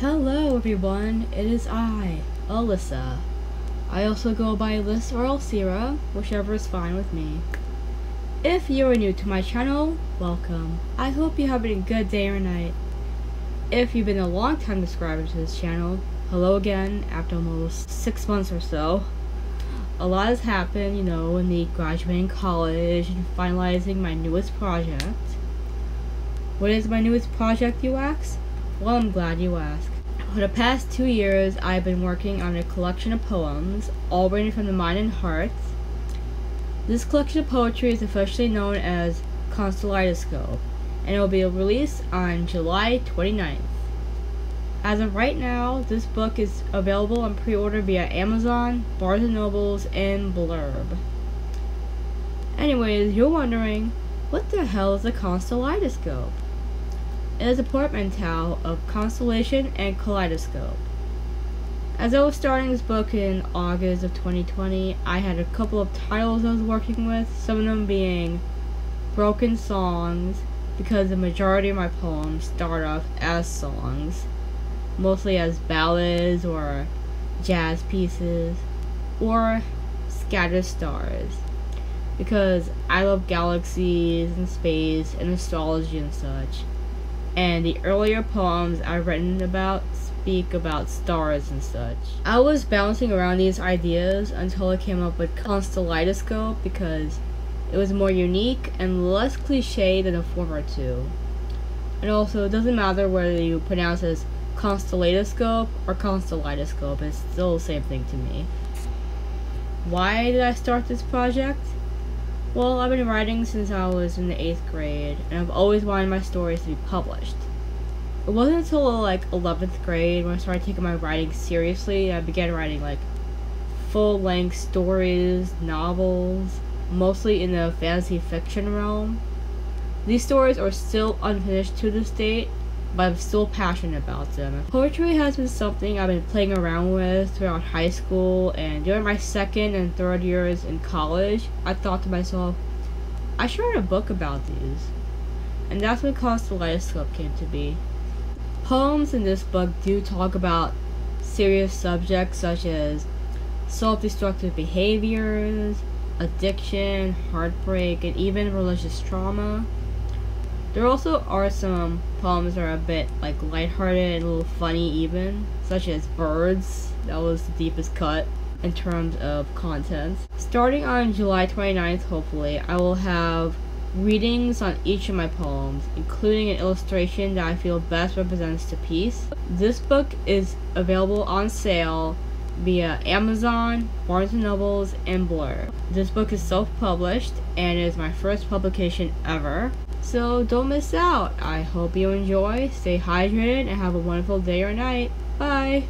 Hello everyone, it is I, Alyssa. I also go by Alyssa or Alsira, whichever is fine with me. If you are new to my channel, welcome. I hope you're having a good day or night. If you've been a long time subscriber to this channel, hello again after almost six months or so. A lot has happened, you know, in the graduating college and finalizing my newest project. What is my newest project, you ask? Well, I'm glad you asked. For the past two years, I've been working on a collection of poems, all written from the mind and heart. This collection of poetry is officially known as Constelleidoscope, and it will be released on July 29th. As of right now, this book is available on pre-order via Amazon, Barnes & Nobles, and Blurb. Anyways, you're wondering, what the hell is a constelleidoscope? It is a portmanteau of constellation and kaleidoscope. As I was starting this book in August of 2020, I had a couple of titles I was working with, some of them being broken songs, because the majority of my poems start off as songs, mostly as ballads or jazz pieces, or scattered stars, because I love galaxies and space and astrology and such and the earlier poems I've written about speak about stars and such. I was bouncing around these ideas until I came up with Constelleidoscope because it was more unique and less cliche than the former two. And also, it doesn't matter whether you pronounce it as Constelleidoscope or Constelleidoscope, it's still the same thing to me. Why did I start this project? Well, I've been writing since I was in the 8th grade, and I've always wanted my stories to be published. It wasn't until like 11th grade when I started taking my writing seriously I began writing like full-length stories, novels, mostly in the fantasy fiction realm. These stories are still unfinished to this date, but I'm still passionate about them. Poetry has been something I've been playing around with throughout high school and during my second and third years in college, I thought to myself, I should write a book about these. And that's when Constelleidoscope came to be. Poems in this book do talk about serious subjects such as self-destructive behaviors, addiction, heartbreak, and even religious trauma. There also are some poems that are a bit like lighthearted and a little funny even, such as Birds, that was the deepest cut in terms of content. Starting on July 29th, hopefully, I will have readings on each of my poems, including an illustration that I feel best represents the piece. This book is available on sale via Amazon, Barnes & Nobles, and Blurb. This book is self-published and is my first publication ever. So don't miss out. I hope you enjoy, stay hydrated, and have a wonderful day or night. Bye!